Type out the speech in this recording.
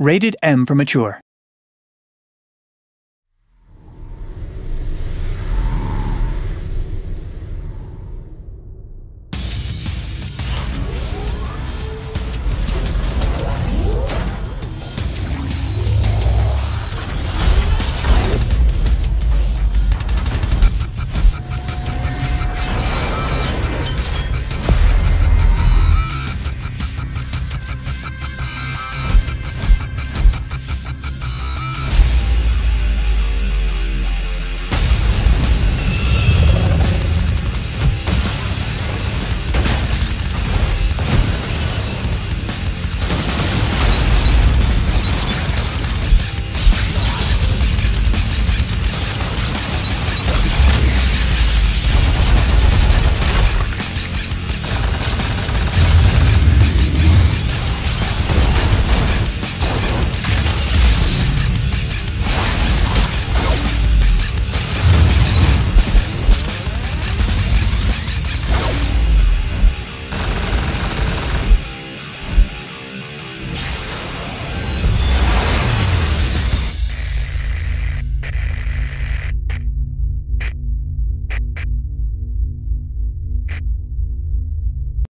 Rated M for Mature.